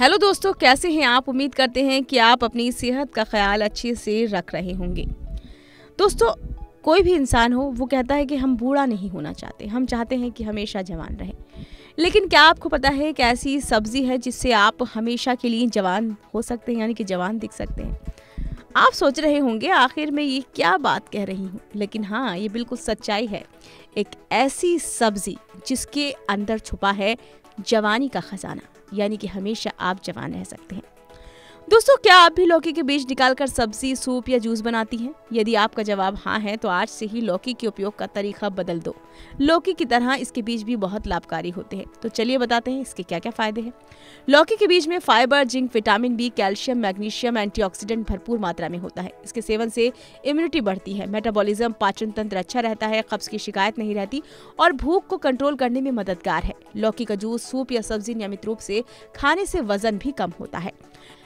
Hello दोस्तों, कैसे हैं आप? उम्मीद करते हैं कि आप अपनी सेहत का ख्याल अच्छे से रख रहे होंगे। दोस्तों, कोई भी इंसान हो, वो कहता है कि हम बूढ़ा नहीं होना चाहते। हम चाहते हैं कि हमेशा जवान रहें। लेकिन क्या आपको पता है कि ऐसी सब्ज़ी है जिससे आप हमेशा के लिए जवान हो सकते हैं, यानी कि जवान दिख सकते हैं? आप सोच रहे होंगे, आखिर में ये क्या बात कह रही हूँ? लेकिन हाँ ये बिल्कुल सच्चाई है। एक ऐसी सब्ज़ी जिसके अंदर छुपा है जवानी का खजाना। यानी कि हमेशा आप जवान रह सकते हैं। दोस्तों, क्या आप भी लौकी के बीज निकालकर सब्ज़ी, सूप या जूस बनाती हैं? यदि आपका जवाब हाँ है तो आज से ही लौकी के उपयोग का तरीका बदल दो। लौकी की तरह इसके बीज भी बहुत लाभकारी होते हैं। तो चलिए बताते हैं इसके क्या क्या फ़ायदे हैं। लौकी के बीज में fibre, zinc, vitamin B, calcium, magnesium, antioxidant भरपूर मात्रा में होता है। इसके सेवन से इम्यूनिटी बढ़ती है। मेटाबॉलिज्म, पाचन तंत्र अच्छा रहता है कब्ज की शिकायत नहीं रहती और भूख को कंट्रोल करने में मददगार है। लौकी का जूस, सूप या सब्ज़ी नियमित रूप से खाने से वज़न भी कम होता है।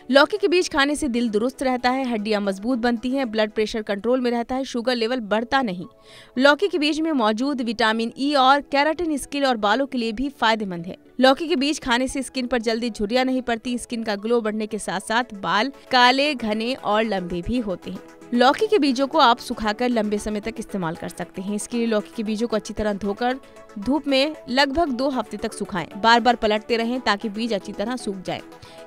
लौकी के बीज खाने से दिल दुरुस्त रहता है, हड्डियाँ मज़बूत बनती हैं ब्लड प्रेशर कंट्रोल में रहता है शुगर लेवल बढ़ता नहीं। लौकी के बीज में मौजूद विटामिन ई और कैराटिन स्किन और बालों के लिए भी फ़ायदेमंद है। लौकी के बीज खाने से स्किन पर जल्दी झुरिया नहीं पड़ती स्किन का ग्लो बढ़ने के साथ साथ बाल काले, घने और लंबे भी होते हैं। लौकी के बीजों को आप सुखाकर लंबे समय तक इस्तेमाल कर सकते हैं। इसके लिए लौकी के बीजों को अच्छी तरह धोकर, धूप में लगभग दो हफ़्ते तक सुखाएँ। बार बार पलटते रहें ताकि बीज अच्छी तरह सूख जाए।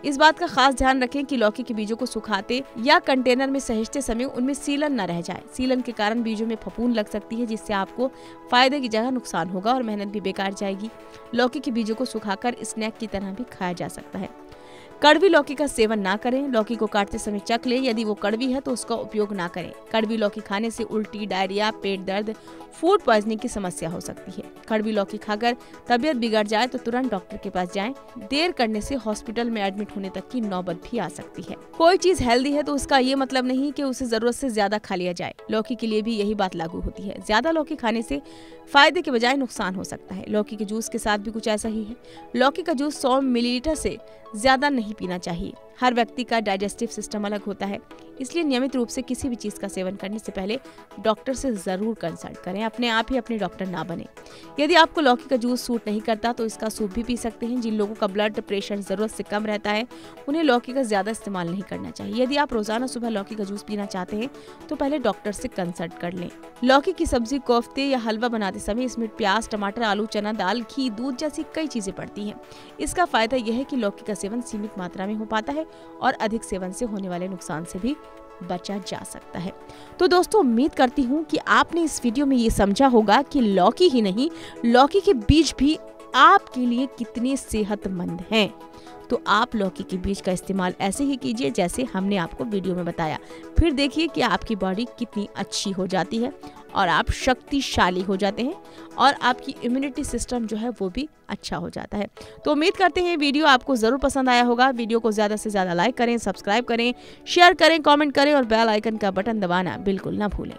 इस बात का खास ध्यान रखें कि लौकी के बीजों को सुखाते या कंटेनर में सहेजते समय उनमें सीलन न रह जाए। सीलन के कारण बीजों में फपून लग सकती है, जिससे आपको फ़ायदे की जगह नुकसान होगा और मेहनत भी बेकार जाएगी। लौकी के बीजों को सुखाकर स्नैक की तरह भी खाया जा सकता है। कड़वी लौकी का सेवन ना करें। लौकी को काटते समय चख लें। यदि वो कड़वी है तो उसका उपयोग ना करें। कड़वी लौकी खाने से उल्टी, डायरिया, पेट दर्द, फ़ूड पॉइजनिंग की समस्या हो सकती है। कड़वी लौकी खाकर तबियत बिगड़ जाए तो तुरंत डॉक्टर के पास जाएँ। देर करने से हॉस्पिटल में एडमिट होने तक की नौबत भी आ सकती है। कोई चीज़ हेल्दी है तो उसका ये मतलब नहीं की उसे ज़रूरत से ज़्यादा खा लिया जाए। लौकी के लिए भी यही बात लागू होती है। ज़्यादा लौकी खाने से फ़ायदे के बजाय नुकसान हो सकता है। लौकी के जूस के साथ भी कुछ ऐसा ही है। लौकी का जूस सौ मिलीलीटर से ज़्यादा नहीं पीना चाहिए। हर व्यक्ति का डाइजेस्टिव सिस्टम अलग होता है। इसलिए नियमित रूप से किसी भी चीज़ का सेवन करने से पहले डॉक्टर से ज़रूर कंसल्ट करें, अपने आप ही अपने डॉक्टर ना बने। यदि आपको लौकी का जूस सूट नहीं करता तो इसका सूप भी पी सकते हैं, जिन लोगों का ब्लड प्रेशर ज़रूरत से कम रहता है, उन्हें लौकी का ज़्यादा इस्तेमाल नहीं करना चाहिए। यदि आप रोज़ाना सुबह लौकी का जूस पीना चाहते हैं तो पहले डॉक्टर से कंसल्ट कर लें। लौकी की सब्ज़ी कोफ्ते या हलवा बनाते समय इसमें प्याज, टमाटर, आलू, चना, दाल, घी, दूध जैसी कई चीज़ें पड़ती हैं। इसका फ़ायदा यह है कि लौकी का सेवन सीमित मात्रा में हो पाता है और अधिक सेवन से होने वाले नुकसान से भी बचा जा सकता है। तो दोस्तों, उम्मीद करती हूँ कि आपने इस वीडियो में ये समझा होगा कि लौकी ही नहीं, लौकी के बीज भी आपके लिए कितने सेहतमंद हैं? तो आप लौकी के बीज का इस्तेमाल ऐसे ही कीजिए जैसे हमने आपको वीडियो में बताया। फिर देखिए कि आपकी बॉडी कितनी अच्छी हो जाती है और आप शक्तिशाली हो जाते हैं और आपकी इम्यूनिटी सिस्टम जो है वो भी अच्छा हो जाता है। तो उम्मीद करते हैं वीडियो आपको ज़रूर पसंद आया होगा। वीडियो को ज़्यादा से ज़्यादा लाइक करें, सब्सक्राइब करें शेयर करें कॉमेंट करें और बेल आइकन का बटन दबाना बिल्कुल ना भूलें।